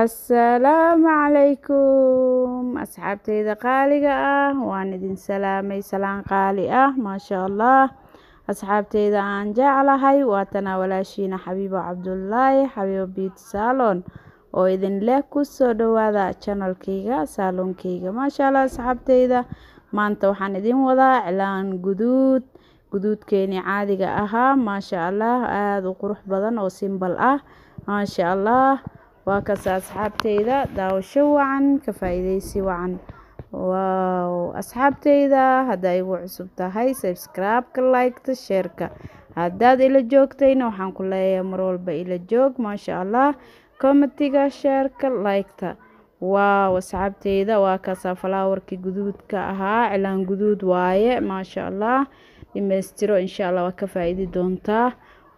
Assalaamu calaykum asxaabtayda qaaliga ah waan idin salaamay salaan qaali ah maasha allah asxaabtayda aan jeclahay waatana walaashiina xabiibo cabdullaahi xabiibo beauty salon oo idin leh ku soo dhawaada channelkayga saaloonkayga maasha allah asxaabtayda maanta waxaan idin wadaa cilaan guduud guduudkeeni caadiga ahaa. Maasha allah aada u qurux badan oo simbal ah. Maasha allah waa kasta asxaabtayda daawasho wacan ka faa-iideysi wacan. Waaw asxaabtayda haddaa igu cusub tahay subscribe-ka like-ta sheerka haddaad ila joogtayna waxaan ku leeyahay mar walba ila joog maasha allah. Commentiga sheerka like-ta. Waaw asxaabtayda waa kaasaa falaawarkii guduudka ahaa cilaan guduud waaye maasha allah. Dhimeystiro insha allah waa ka faa-iidi doontaa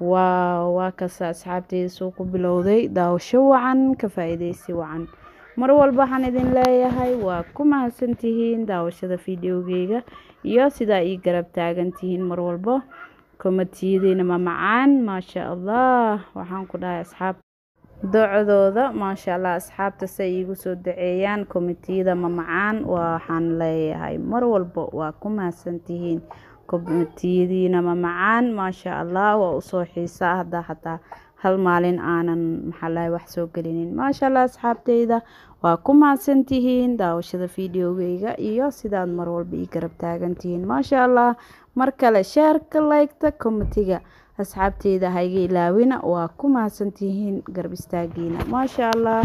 waa kasta asxaabtayda suu ku bilowday daawasho wacan ka faa-iideysi wacan. Mar walba waxaan idin leeyahay waa ku mahadsantihiin daawashada fideogeyga iyo sidaa ii garab taagan tihiin mar walba. Ma macaan maasha allah waxaan ku dhahay asxaab. Docdooda maasha allah asxaabta say iigu soo daceeyaan komitiyada ma macaan waxaan leeyahay. Mar walba waa ku mahadsantihiin komitiyadiina ma macaan maasha allah waa u soo xiisaa haddaa xataa hal maalin aanan maxaa lahay wax soo gelinin. Maasha allah asxaabtayda waa ku mahadsantihiin daawashada fideogeyga iyo sidaad mar walba ii garab taagantihiin maasha allah mar kale sheerka like-ta komitiga asxaabteyda hayga ilaawina waa ku mahadsantihiin garab istaagiina. Maasha allah